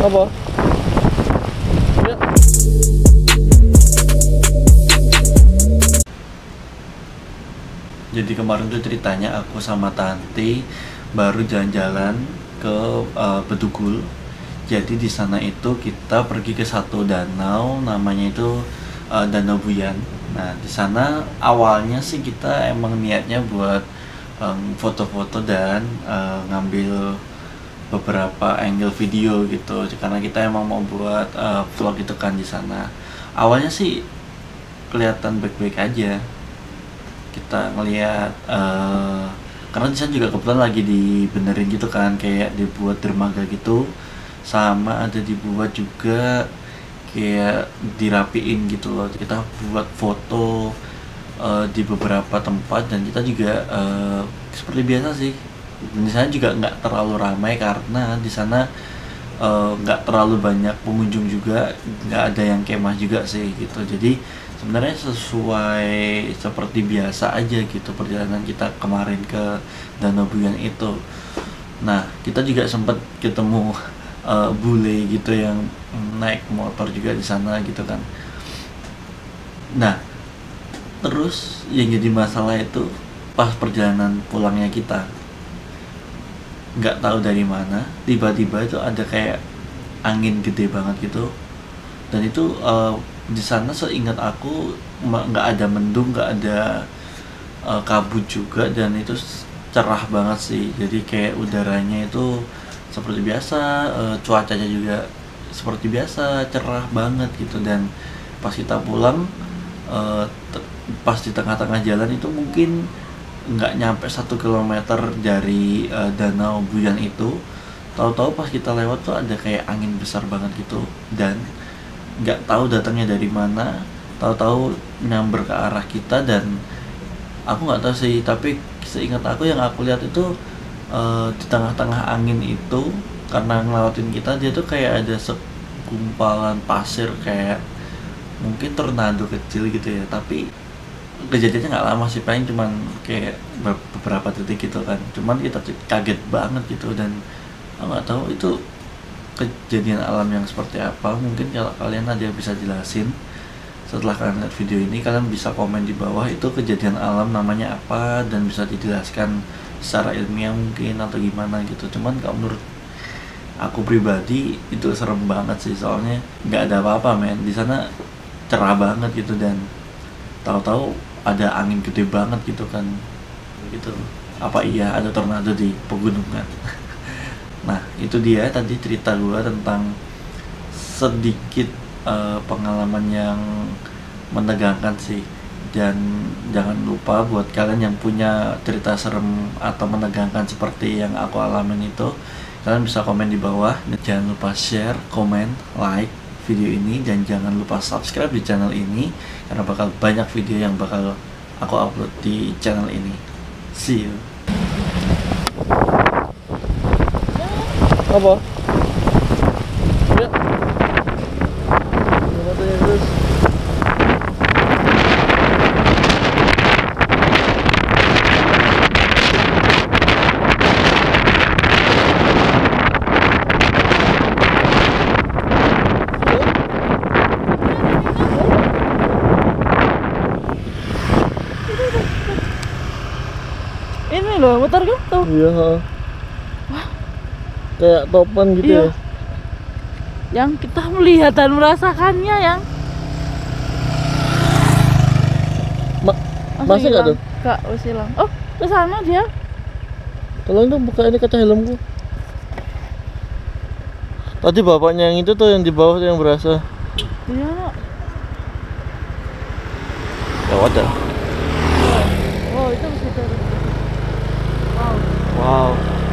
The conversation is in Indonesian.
Apa? Ya. Jadi kemarin tuh ceritanya aku sama Tanti baru jalan-jalan ke eh, Bedugul. Jadi di sana itu kita pergi ke satu danau, namanya itu eh, Danau Buyan. Nah di sana awalnya sih kita emang niatnya buat em, foto-foto dan eh, ngambil beberapa angle video gitu, karena kita emang mau buat eh, vlog itu kan di sana. Awalnya sih kelihatan baik-baik aja, kita ngelihat eh karena di sana juga kebetulan lagi dibenerin gitu kan kayak dibuat dermaga gitu. Sama ada dibuat juga kayak dirapiin gitu loh. Kita buat foto eh, di beberapa tempat dan kita juga eh, seperti biasa sih di sana juga nggak terlalu ramai karena di sana eh, nggak terlalu banyak pengunjung juga nggak ada yang kemah juga sih gitu. Jadi sebenarnya sesuai seperti biasa aja gitu perjalanan kita kemarin ke Danau Buyan itu. Nah kita juga sempat ketemu eh, bule gitu yang naik motor juga di sana gitu kan. Nah terus yang jadi masalah itu pas perjalanan pulangnya kita nggak tahu dari mana tiba-tiba itu ada kayak angin gede banget gitu. Dan itu eh, di sana seingat aku nggak ada mendung nggak ada eh, kabut juga dan itu cerah banget sih. Jadi kayak udaranya itu seperti biasa eh, cuacanya juga seperti biasa cerah banget gitu. Dan pas kita pulang te- pas di tengah-tengah jalan itu mungkin nggak nyampe satu kilometer dari eh, danau Buyan itu tahu-tahu pas kita lewat tuh ada kayak angin besar banget gitu. Dan nggak tahu datangnya dari mana tahu-tahu nyamber ke arah kita dan aku nggak tahu sih. Tapi seingat aku yang aku lihat itu eh, di tengah-tengah angin itu karena ngelawatin kita dia tuh kayak ada segumpalan pasir kayak mungkin tornado kecil gitu ya. Tapi kejadiannya nggak lama sih paling cuman kayak be- beberapa detik gitu kan. Cuman kita c- kaget banget gitu dan nggak tahu itu kejadian alam yang seperti apa. Mungkin kalau kalian ada bisa jelasin setelah kalian lihat video ini kalian bisa komen di bawah itu kejadian alam namanya apa dan bisa dijelaskan secara ilmiah mungkin atau gimana gitu. Cuman kalau menurut aku pribadi itu serem banget sih soalnya nggak ada apa-apa men. Di sana cerah banget gitu dan tahu-tahu ada angin gede banget gitu kan. Gitu. Apa iya ada tornado di pegunungan? Nah itu dia tadi cerita gua tentang sedikit eh, pengalaman yang menegangkan sih. Dan jangan lupa buat kalian yang punya cerita serem atau menegangkan seperti yang aku alamin itu kalian bisa komen di bawah. Dan jangan lupa share, komen, like video ini dan jangan lupa subscribe di channel ini karena bakal banyak video yang bakal aku upload di channel ini see you Apa? Ya. Coba tanya terus. Ini loh, motor kan tuh. Iya. ha. Kayak topan gitu Iya. ya. Yang kita melihat dan merasakannya yang Ma- masih nggak tuh? Kak, wis hilang. Oh, ke sana dia. Tolong dong buka ini kaca helmku. Tadi bapaknya yang itu tuh yang di bawah tuh yang berasa. Iya, Nak. ya wadah Wow.